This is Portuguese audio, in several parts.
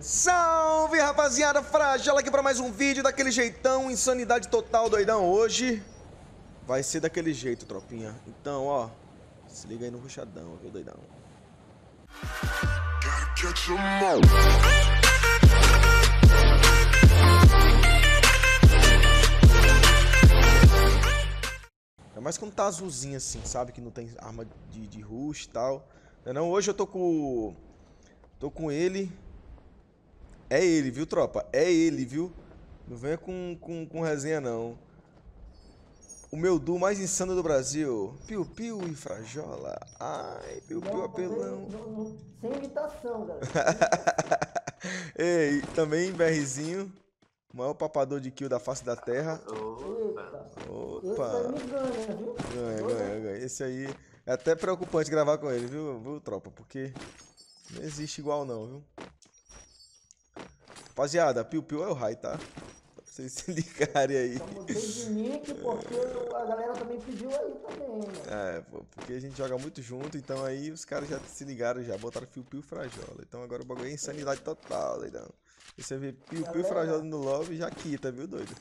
Salve rapaziada, Fragela aqui pra mais um vídeo daquele jeitão, insanidade total, doidão. Hoje vai ser daquele jeito, tropinha. Então, ó, se liga aí no ruchadão, viu, doidão? É mais quando tá azulzinho assim, sabe? Que não tem arma de, de rush e tal. Não, é hoje eu tô com. Tô com ele. É ele, viu, tropa? É ele, viu? Não venha com, com, com resenha, não. O meu duo mais insano do Brasil. Piu Piu e Frajola. Ai, Piu Piu apelão. Sem imitação, galera. Ei, também BRzinho. Maior papador de kill da face da terra. Opa. Esse aí me ganha? Ganha, ganha, ganha. Esse aí é até preocupante gravar com ele, viu, viu, tropa? Porque não existe igual não, viu? Rapaziada, Piu Piu é o raio, tá? Pra vocês se ligarem aí. Só mudei de nick porque a galera também pediu aí também, né? É, porque a gente joga muito junto, então aí os caras já se ligaram, já botaram Piu Piu e Frajola. Então agora o bagulho é insanidade total, doidão. E você vê Piu Piu e Frajola no lobby, já quita, viu, doido?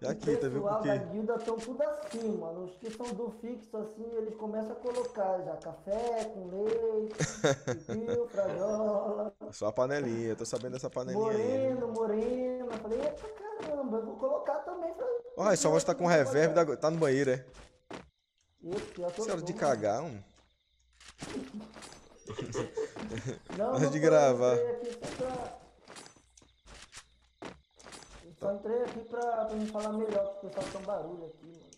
Já quita, viu? Porque... da guilda estão tudo assim, mano. Os que são do fixo, assim, eles começam a colocar já café com leite, pipiu, Só a panelinha, tô sabendo dessa panelinha aí. moreno, moreno. Eu falei, eita caramba, eu vou colocar também pra... Olha, só você tá com reverb, da... tá no banheiro, é? Tô- Isso é hora de cagar, um. Não, Hora não de gravar. Eu entrei aqui só pra... Eu só entrei aqui pra, pra me falar melhor, porque o pessoal tá um barulho aqui, mano.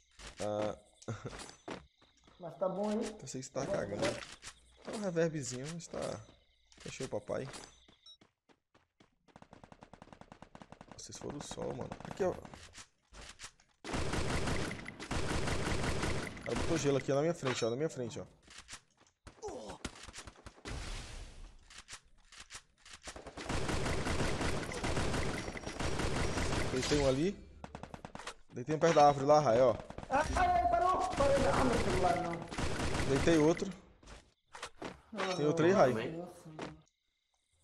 Ah, Mas tá bom aí? pensei que você tá cagando. É um reverbzinho, mas tá. Fechou, papai. Vocês foram o sol, mano. Aqui, ó. O cara botou gelo aqui na minha frente, ó. Na minha frente, ó. Deitei um ali. Deitei um perto da árvore lá, Rai, ó. Deitei outro. Tem outro aí, Rai?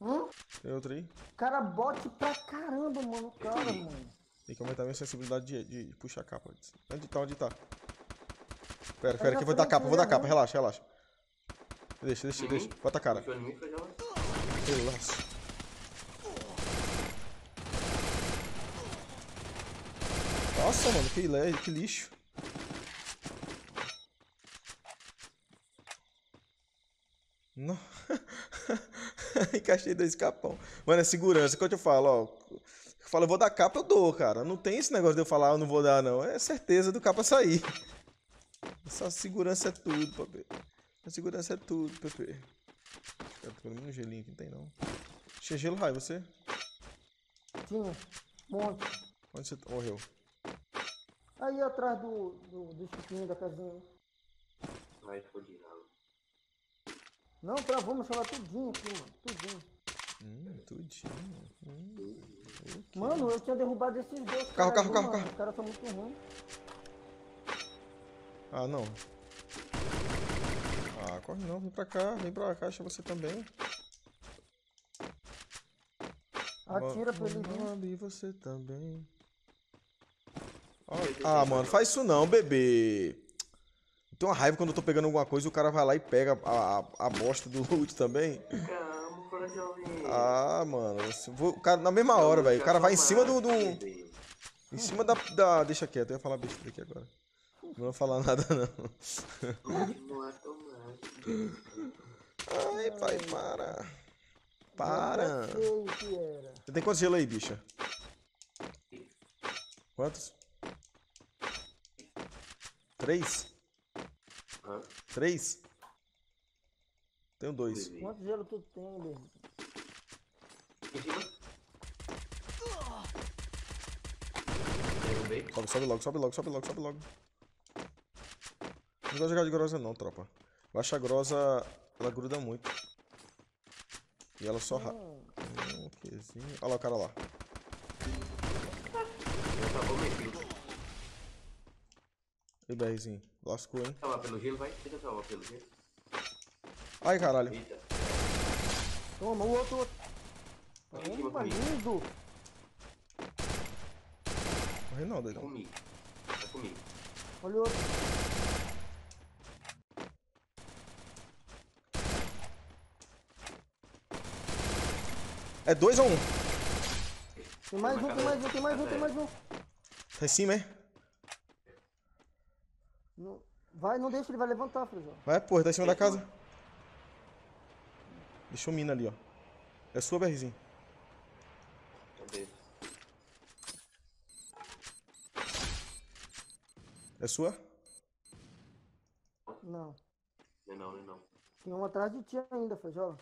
Hum? Tem outro aí. Cara, bote pra caramba, mano. Cara, mano. Tem que aumentar minha sensibilidade de, de puxar a capa. Onde tá, onde tá? Pera, pera, que eu vou dar capa, vou dar capa, relaxa, relaxa. Deixa, deixa, deixa. Bota a cara. Relaxa. Nossa, mano, que, le... que lixo. Não. Encaixei dois capão. Mano, é segurança. Quando eu falo, ó. Eu falo, eu vou dar capa, eu dou, cara. Não tem esse negócio de eu falar, eu não vou dar, não. É certeza do capa sair. Essa segurança é tudo, Pepe. A segurança é tudo, Pepe. Quero pelo menos um gelinho aqui, não tem não. Tinha gelo, Rai, você? Tinha. Monte. Onde você morreu? Aí atrás do, do, do chiquinho da casinha. Vai foder, Não, travou meu celular tudinho aqui, mano. Tudinho. Hum, tudinho. Hum, ok. Mano, eu tinha derrubado esses dois. Carro, carro, carro, carro. Os caras são muito ruins. Ah, não. Ah, corre não, vem pra cá, vem pra cá, deixa você também. Atira pra ele vir. Ali você também. Ah, mano, faz isso não, bebê. Tem uma raiva quando eu tô pegando alguma coisa e o cara vai lá e pega a, a, a bosta do loot também. Ah, mano. vou- o cara, na mesma hora, velho. O cara vai em cima do. do em cima da, da. Deixa quieto, eu ia falar besteira aqui agora. Não vou falar nada, não. Ai, pai, para. Para. Era. Você tem quantos gelo aí, bicha? Quantos? Três? Hã? Três? Tenho dois. Bebê. Quanto gelo tu tem, Berro? Sobe, sobe logo, sobe logo, sobe logo, sobe logo. Não gosto de jogar de grosa não, tropa. Eu acho a grosa, ela gruda muito. E ela só... Ra... Hum, quezinho. Olha lá o cara lá. E BRzinho. Lascou, hein? Salvar pelo gelo, vai. Tenta salvar pelo gelo. Ai, caralho. Eita. Toma, o outro, o outro. Toma, lindo. Morre não, Tá doidão. comigo. Tá comigo. Olha o outro. É dois ou um? Tem mais um, tem mais um, tem mais um, tem mais um. Tá em cima, é? Não- Vai, não deixa, ele vai levantar, Frejó. Vai, porra, tá em cima da casa. Deixou mina ali, ó. É sua, BRzinho. Cadê? É sua? Não. É não, é não. Tem um atrás de ti ainda, Frejó.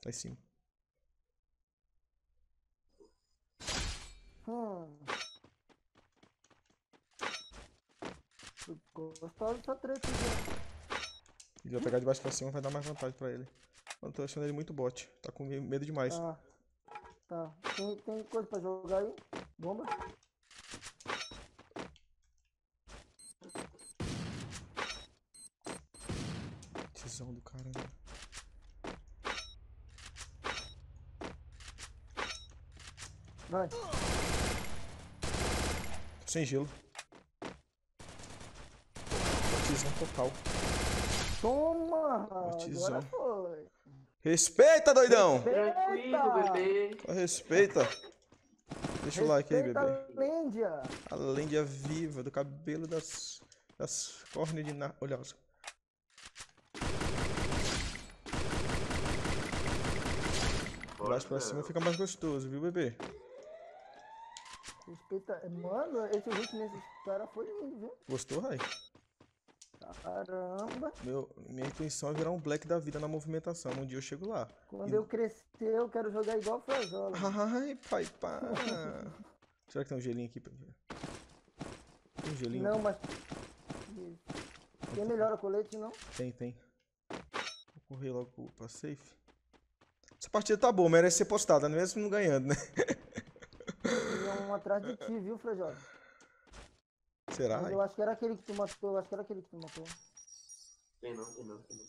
Tá em cima. Hum. Gostosa dessa treta, Ele vai pegar de baixo pra cima, vai dar mais vantagem pra ele. Eu tô achando ele muito bot. Tá com medo demais. Tá. Tá. Tem, tem coisa pra jogar aí? Bomba? Tesão do caramba. Vai. Sem gelo. Tesão total. Toma! Foi. Respeita, doidão! Tranquilo, Eita! bebê. Respeita. Deixa o like aí, Respeita bebê. a Lândia. A lêndia viva do cabelo das, das córneas de na... Olha só. Baixo pra cima fica mais gostoso, viu, bebê? Respeita. Mano, esse hit nesse cara foi lindo, viu? Gostou, Rai? Caramba. Meu, minha intuição é virar um black da vida na movimentação. Um dia eu chego lá. Quando E- eu crescer, eu quero jogar igual Frajola. Ai, pai, pá. Será que tem um gelinho aqui? pra ver? Tem um gelinho? Não, mas. Quem melhora colete, não? Tem, tem. Vou correr logo pra safe. Essa partida tá boa, merece ser postada, mesmo não ganhando, né? Um atrás de ti, viu, Frajola? Será? Mas eu acho que era aquele que tu matou, eu acho que era aquele que tu matou. Tem não, tem não, tem não.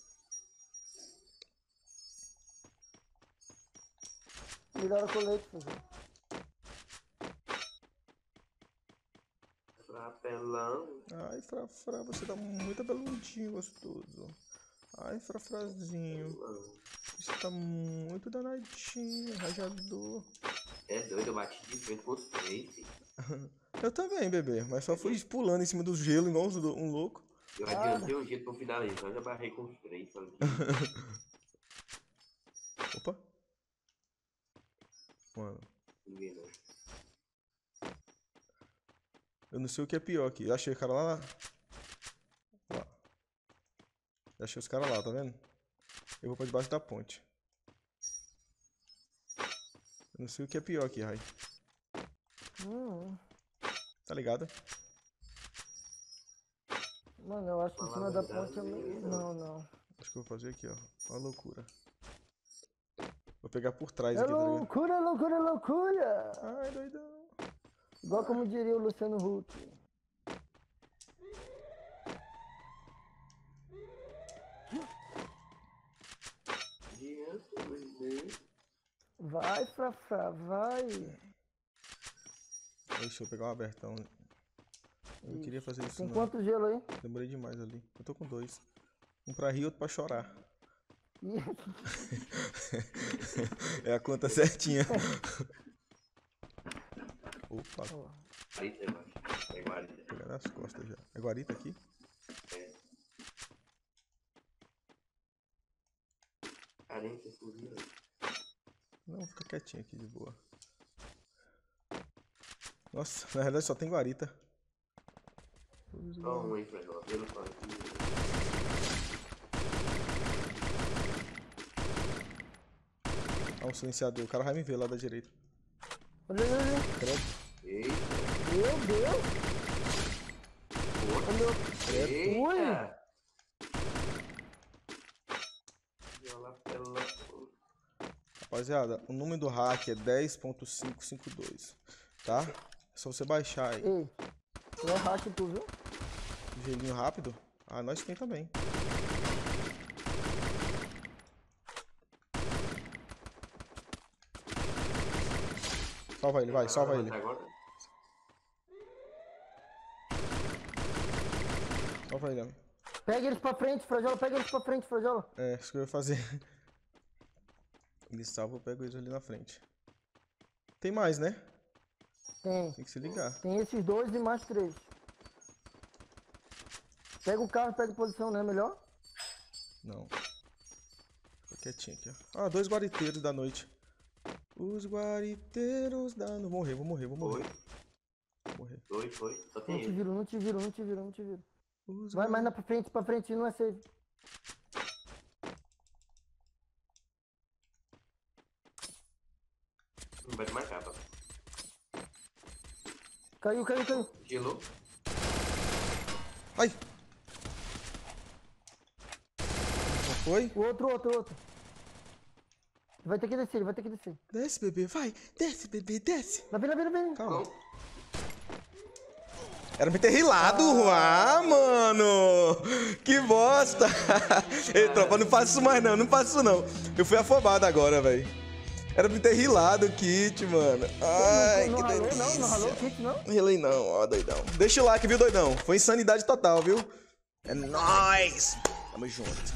Melhora colete, Frajola. Frapelão. Ai, Frafra, você dá muito beludinho gostoso. Ai, Frafrazinho, você tá muito danadinho, rajador. É doido, eu bati de frente com os três. Eu também, bebê, mas só fui pulando em cima do gelo igual um louco. Eu adiantei um jeito pra finalizar, eu já barrei com os três. Opa. Mano, Ninguém não. eu não sei o que é pior aqui. Eu achei o cara lá. Lá. Eu achei os caras lá, tá vendo? Eu vou pra debaixo da ponte. Eu não sei o que é pior aqui, Rai. Hum, Tá ligado? mano, eu acho que em cima a da ponte é menino. Não, não. Acho que eu vou fazer aqui, ó. Uma loucura. Vou pegar por trás É aqui, tá loucura, loucura, loucura! Ai, doidão. Igual como diria o Luciano Huck. Adianta, bebê. Vai, Frafra, vai! Deixa eu pegar um abertão. Eu não queria fazer isso Tem não. quanto gelo aí? Demorei demais ali. Eu tô com dois. Um pra rir, outro pra chorar. É a conta certinha. Opa, Guarita, eu acho. É guarita. pegar nas costas já. É guarita aqui? É. Carência fuzil. Não, fica quietinho aqui de boa. Nossa, na realidade só tem guarita. Só um. Ah, um silenciador. O cara vai me ver lá da direita. Olha, olha, olha. Credo. Eita. Meu Deus! Porra. Ui. Eita. Viola Rapaziada, o número do hack é 10.552. Tá? É só você baixar aí. Ei, tu é hack tu, viu? Gelinho rápido. Ah, nós tem também. Salva ele, vai, salva ele. Salva ele, homem. Pega eles pra frente, Frajola, pega eles pra frente, Frajola. É, isso que eu ia fazer. Ele salva, eu pego eles ali na frente. Tem mais, né? Tem. Tem que se ligar. Tem esses dois e mais três. Pega o carro e pega posição, não é melhor? Não. Fica quietinho aqui, ó. Ah, dois guariteiros da noite. Os guariteiros da noite. Vou morrer, vou morrer, vou morrer. Foi, Vou morrer. foi, foi. Só Não tem te ele. viro, não te viro, não te viro, não te viro. Os Vai mais na frente, pra frente, não é safe. Vai te marcar, tá? Caiu, caiu, caiu. Gelou. Ai! Já foi? O outro, outro, outro. Vai ter que descer, ele vai ter que descer. Desce, bebê, vai! Desce, bebê, desce! Lá vem, lá vem, lá vem. Calma. Não. Era pra me ter rilado, ah, mano! Que bosta! Ei, tropa, não faça isso mais não, não faça isso não. Eu fui afobado agora, velho. Era pra ter rilado o kit, mano. Ai, não que ralou, delícia. não, não ralou o kit, não. Não relei não, ó, doidão. Deixa o like, viu, doidão? Foi insanidade total, viu? É nóis! Tamo junto.